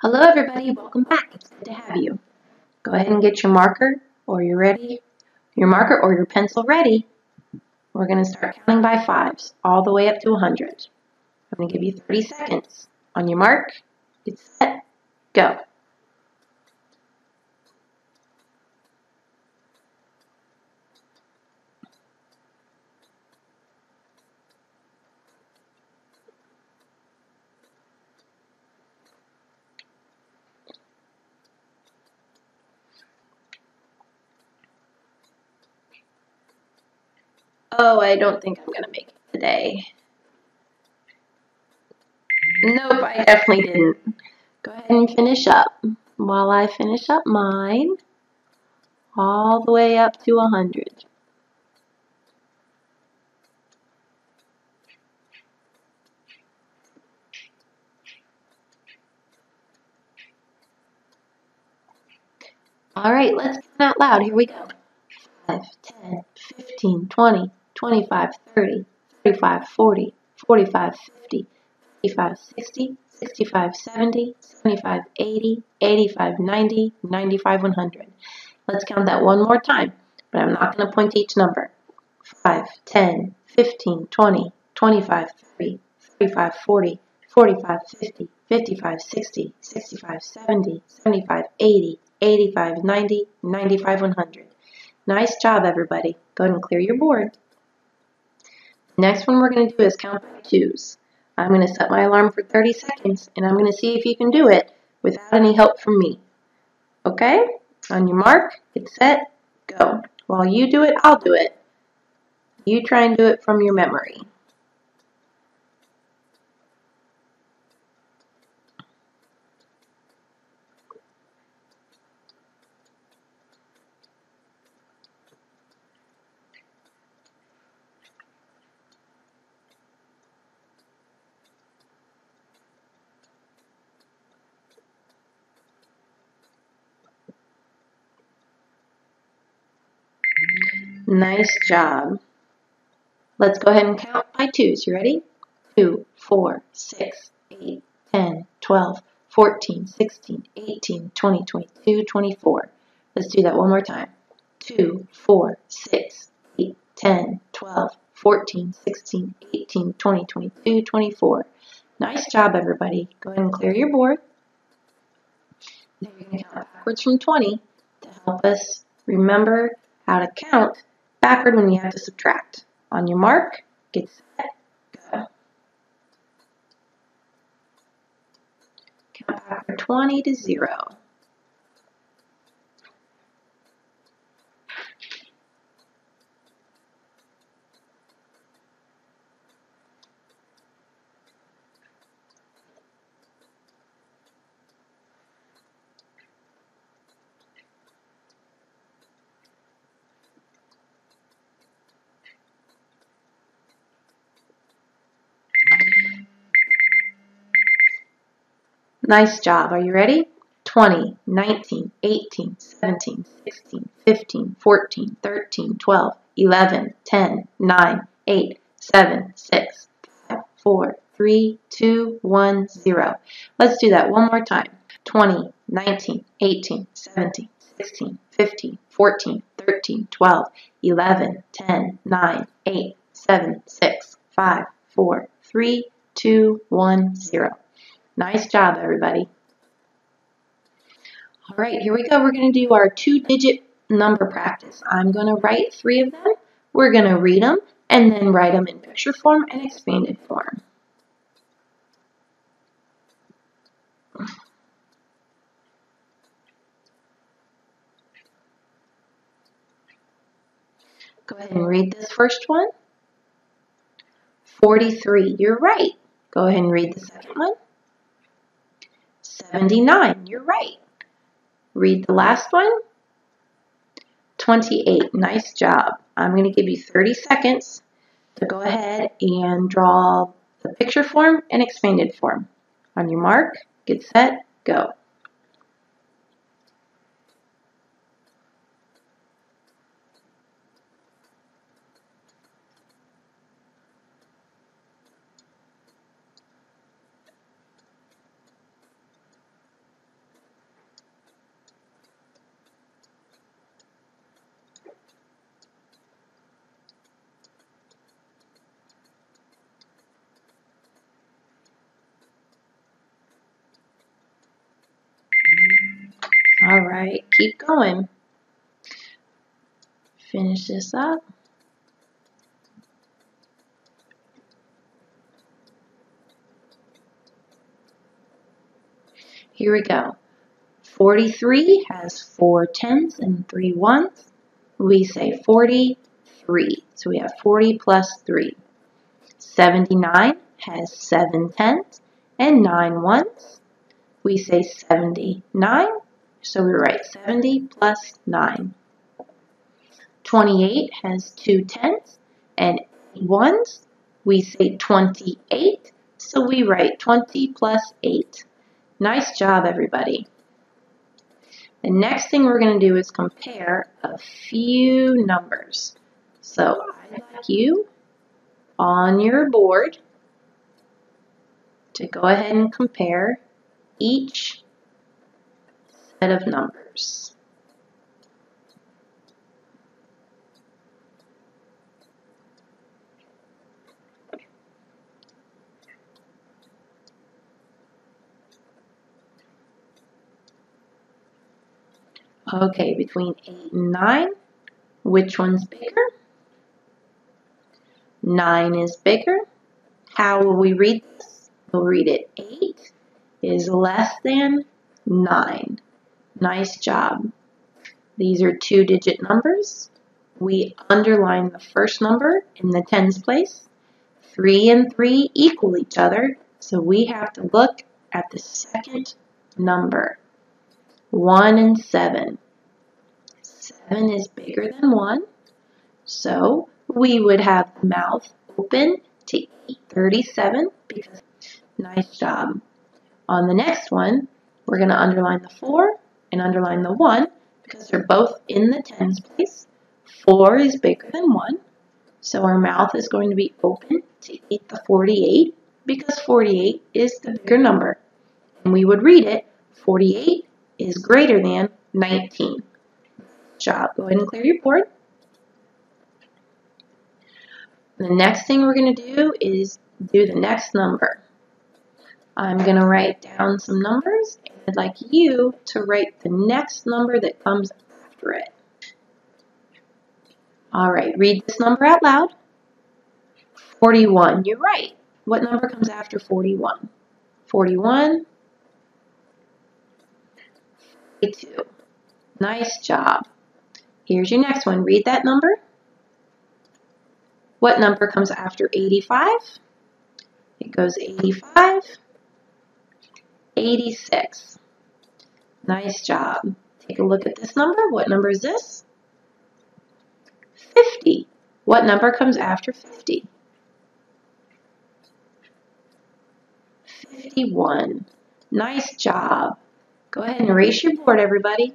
Hello everybody, welcome back. It's good to have you. Go ahead and get your marker or your ready, your marker or your pencil ready. We're going to start counting by fives all the way up to 100. I'm going to give you 30 seconds. On your mark, get set, go. Oh, I don't think I'm going to make it today. Nope, I definitely didn't. Go ahead and finish up. While I finish up mine, all the way up to 100. All right, let's count out loud. Here we go. 5, 10, 15, 20, 25, 30, 35, 40, 45, 50, 55, 60, 65, 70, 75, 80, 85, 90, 95, 100. Let's count that one more time, but I'm not going to point to each number. 5, 10, 15, 20, 25, 30, 35, 40, 45, 50, 55, 60, 65, 70, 75, 80, 85, 90, 95, 100. Nice job, everybody. Go ahead and clear your board. Next one we're going to do is count by twos. I'm going to set my alarm for 30 seconds, and I'm going to see if you can do it without any help from me. Okay? On your mark, get set, go. While you do it, I'll do it. You try and do it from your memory. Nice job. Let's go ahead and count by twos. You ready? 2, 4, 6, 8, 10, 12, 14, 16, 18, 20, 22, 24. Let's do that one more time. 2, 4, 6, 8, 10, 12, 14, 16, 18, 20, 22, 24. Nice job, everybody. Go ahead and clear your board. Now you're going to count backwards from 20 to help us remember how to count backward when you have to subtract. On your mark, get set, go. Count backward 20 to 0. Nice job. Are you ready? 20, 19, 18, 17, 16, 15, 14, 13, 12, 11, 10, 9, 8, 7, 6, 5, 4, 3, 2, 1, 0. Let's do that one more time. 20, 19, 18, 17, 16, 15, 14, 13, 12, 11, 10, 9, 8, 7, 6, 5, 4, 3, 2, 1, 0. Nice job, everybody. All right, here we go. We're going to do our two-digit number practice. I'm going to write three of them. We're going to read them and then write them in picture form and expanded form. Go ahead and read this first one. 43, you're right. Go ahead and read the second one. 79. You're right. Read the last one. 28. Nice job. I'm going to give you 30 seconds to go ahead and draw the picture form and expanded form. On your mark, get set, go. All right, keep going. Finish this up. Here we go. 43 has four tens and three ones. We say 43. So we have 40 plus 3. 79 has seven tens and nine ones. We say 79. So we write 70 plus 9. 28 has two tens and eight ones. We say 28. So we write 20 plus 8. Nice job, everybody. The next thing we're going to do is compare a few numbers. So I'd like you on your board to go ahead and compare each set of numbers. Okay, between 8 and 9, which one's bigger? 9 is bigger. How will we read this? We'll read it 8 is less than 9. Nice job. These are two-digit numbers. We underline the first number in the tens place. 3 and 3 equal each other, so we have to look at the second number. 1 and 7. 7 is bigger than 1, so we would have the mouth open to eat 37 because nice job. On the next one, we're going to underline the 4 and underline the 1 because they're both in the tens place. 4 is bigger than 1, so our mouth is going to be open to eat the 48 because 48 is the bigger number. And we would read it, 48 is greater than 19. Job. Go ahead and clear your board. The next thing we're going to do is do the next number. I'm going to write down some numbers and I'd like you to write the next number that comes after it. All right, read this number out loud. 41. You're right. What number comes after 41? 41. 42. Nice job. Here's your next one. Read that number. What number comes after 85? It goes 85, 86. Nice job. Take a look at this number. What number is this? 50. What number comes after 50? 51. Nice job. Go ahead and erase your board, everybody.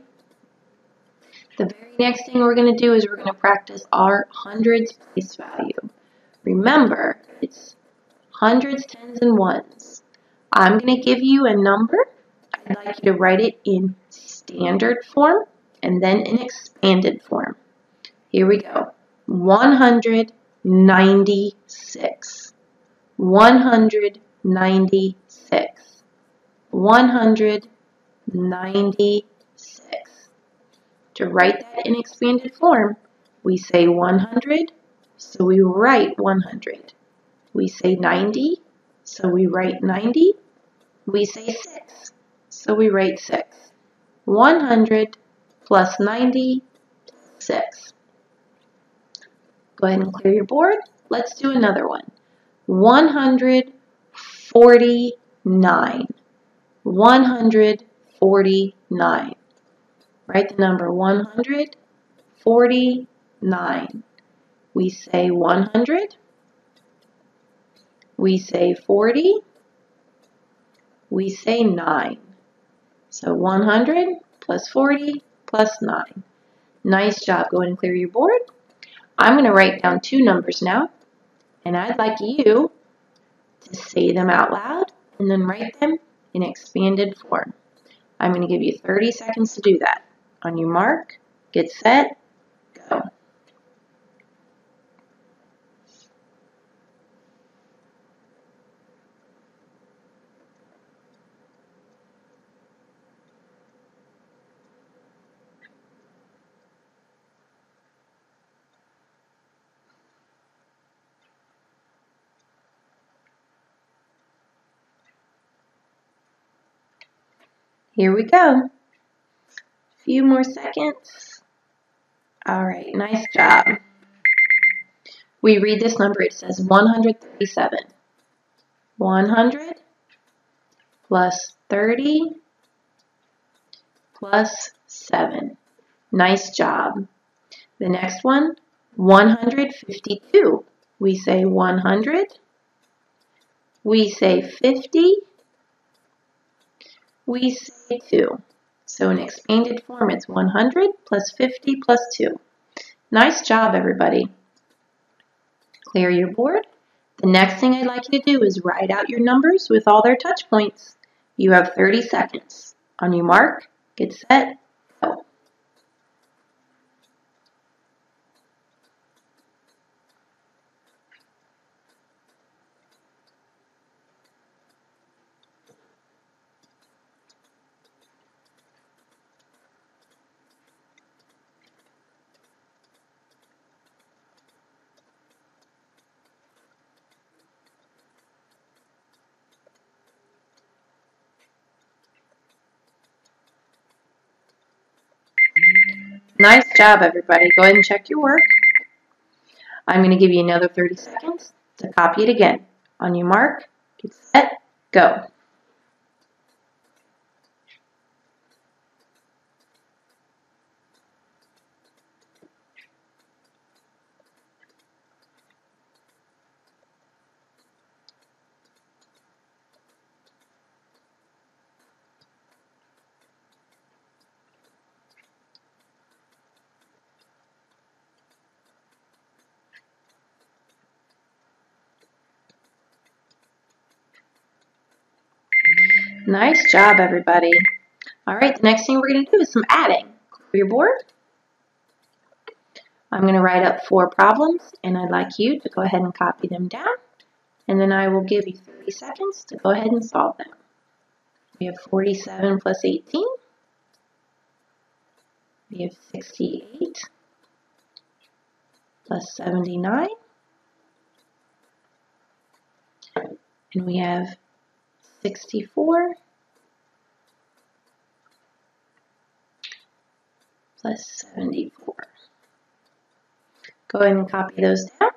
The very next thing we're going to do is we're going to practice our hundreds place value. Remember, it's hundreds, tens, and ones. I'm going to give you a number. I'd like you to write it in standard form and then in expanded form. Here we go. 196. 196. 196. To write that in expanded form, we say 100, so we write 100. We say 90, so we write 90. We say 6, so we write 6. 100 plus 90, 6. Go ahead and clear your board. Let's do another one. 149. 149. Write the number 149. We say 100. We say 40. We say 9. So 100 plus 40 plus 9. Nice job. Go ahead and clear your board. I'm going to write down two numbers now. And I'd like you to say them out loud and then write them in expanded form. I'm going to give you 30 seconds to do that. On your mark, get set, go. Here we go. A few more seconds. All right, nice job. We read this number, it says 137. 100 plus 30 plus 7. Nice job. The next one, 152. We say 100. We say 50. We say 2. So in expanded form, it's 100 plus 50 plus 2. Nice job, everybody. Clear your board. The next thing I'd like you to do is write out your numbers with all their touch points. You have 30 seconds. On your mark, get set, go. Nice job, everybody. Go ahead and check your work. I'm going to give you another 30 seconds to copy it again. On your mark, get set, go. Nice job, everybody. All right, the next thing we're going to do is some adding. Clear your board. I'm going to write up four problems, and I'd like you to go ahead and copy them down, and then I will give you 30 seconds to go ahead and solve them. We have 47 plus 18. We have 68 plus 79. And we have 64 plus 74. Go ahead and copy those down.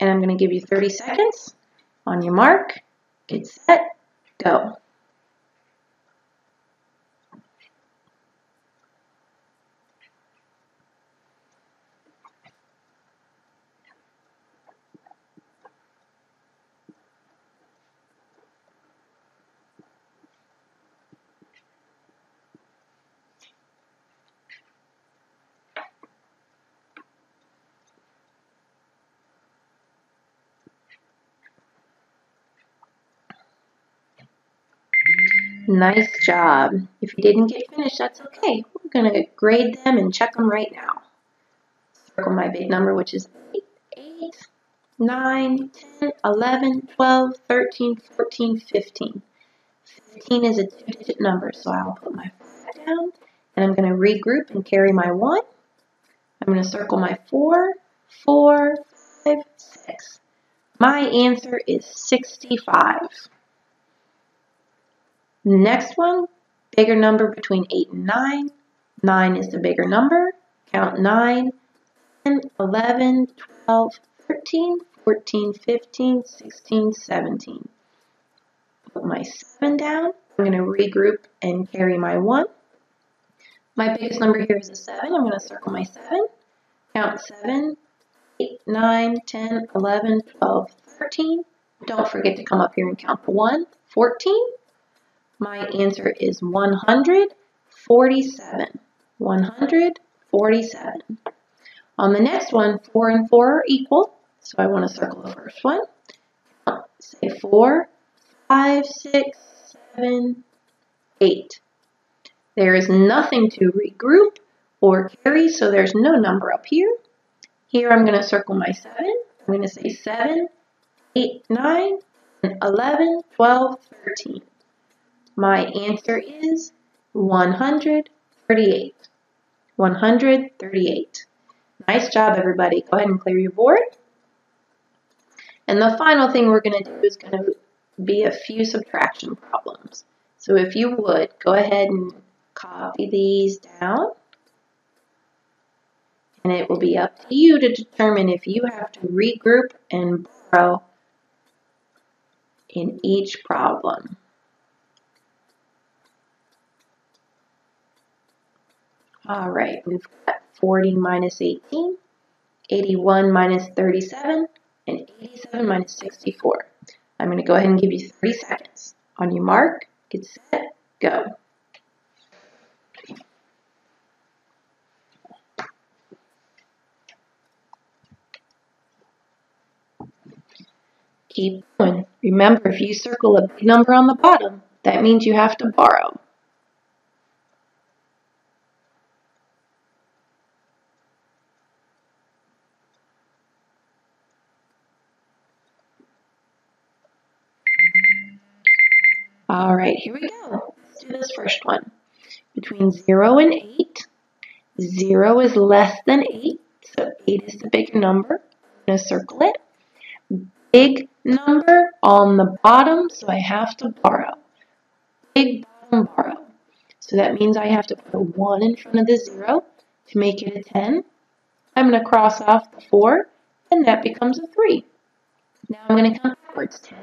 And I'm going to give you 30 seconds. On your mark, get set, go. Nice job. If you didn't get finished, that's okay. We're going to grade them and check them right now. Circle my big number, which is 8, 8, 9, 10, 11, 12, 13, 14, 15. 15 is a two-digit number, so I'll put my 5 down, and I'm going to regroup and carry my 1. I'm going to circle my 4, 4, 5, 6. My answer is 65. Next one, bigger number between 8 and 9. 9 is the bigger number. Count 9, 10, 11, 12, 13, 14, 15, 16, 17. Put my 7 down. I'm going to regroup and carry my 1. My biggest number here is a 7. I'm going to circle my 7. Count 7, 8, 9, 10, 11, 12, 13. Don't forget to come up here and count the 1. 14. My answer is 147. 147. On the next one, 4 and 4 are equal, so I want to circle the first one. Say 4, 5, 6, 7, 8. There is nothing to regroup or carry, so there's no number up here. Here I'm going to circle my 7. I'm going to say 7, 8, 9, 11, 12, 13. My answer is 138. 138. Nice job, everybody. Go ahead and clear your board. And the final thing we're going to do is going to be a few subtraction problems. So if you would, go ahead and copy these down. And it will be up to you to determine if you have to regroup and borrow in each problem. All right, we've got 40 minus 18, 81 minus 37, and 87 minus 64. I'm going to go ahead and give you 30 seconds. On your mark, get set, go. Keep going. Remember, if you circle a big number on the bottom, that means you have to borrow. All right, here we go. Let's do this first one. Between 0 and 8, 0 is less than 8, so 8 is the bigger number. I'm going to circle it. Big number on the bottom, so I have to borrow. Big bottom borrow. So that means I have to put a 1 in front of the 0 to make it a 10. I'm going to cross off the 4, and that becomes a 3. Now I'm going to count backwards. 10,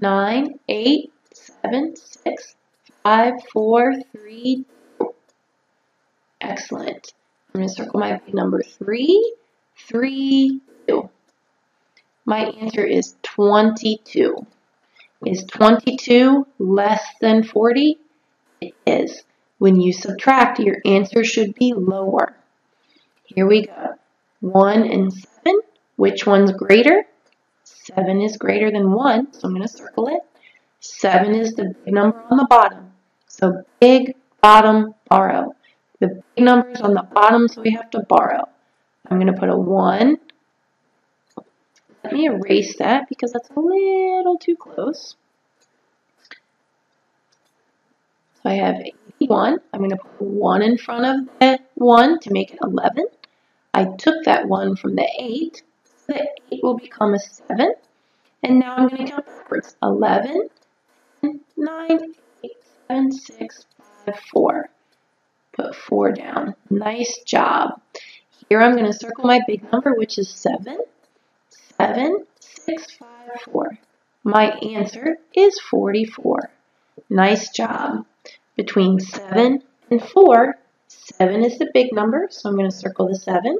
9, 8, seven, six, five, four, three. Excellent. I'm going to circle my number three, three, two. My answer is 22. Is 22 less than 40? It is. When you subtract, your answer should be lower. Here we go. 1 and 7. Which one's greater? 7 is greater than 1, so I'm going to circle it. 7 is the big number on the bottom. So big, bottom, borrow. The big number is on the bottom, so we have to borrow. I'm going to put a 1. Let me erase that because that's a little too close. So I have 81. I'm going to put 1 in front of the 1 to make it 11. I took that 1 from the 8, so the 8 will become a 7. And now I'm going to count backwards. 11, nine, eight, seven, six, five, four. Put four down. Nice job. Here I'm going to circle my big number, which is seven. Seven, six, five, four. My answer is 44. Nice job. Between 7 and 4, 7 is the big number, so I'm going to circle the 7.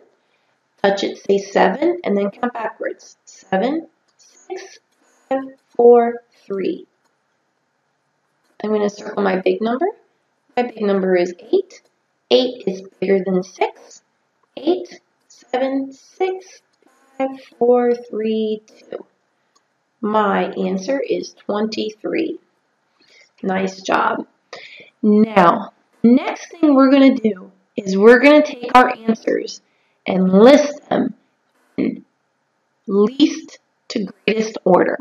Touch it, say 7, and then count backwards. 7, 6, 5, 4, 3. I'm going to circle my big number. My big number is 8. 8 is bigger than 6. 8, 7, 6, 5, 4, 3, 2. My answer is 23. Nice job. Now, next thing we're going to do is we're going to take our answers and list them in least to greatest order.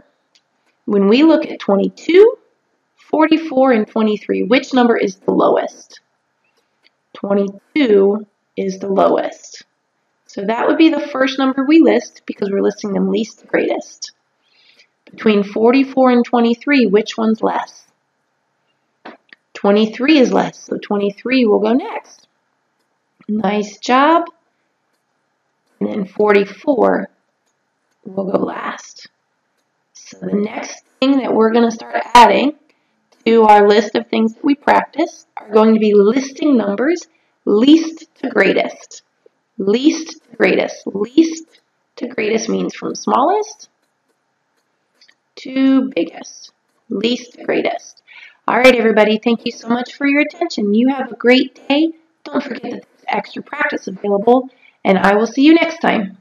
When we look at 22, 44 and 23, which number is the lowest? 22 is the lowest. So that would be the first number we list because we're listing them least to greatest. Between 44 and 23, which one's less? 23 is less, so 23 will go next. Nice job. And then 44 will go last. So the next thing that we're going to start adding to our list of things that we practice are going to be listing numbers least to greatest. Least to greatest. Least to greatest means from smallest to biggest. Least to greatest. All right, everybody, thank you so much for your attention. You have a great day. Don't forget that there's extra practice available, and I will see you next time.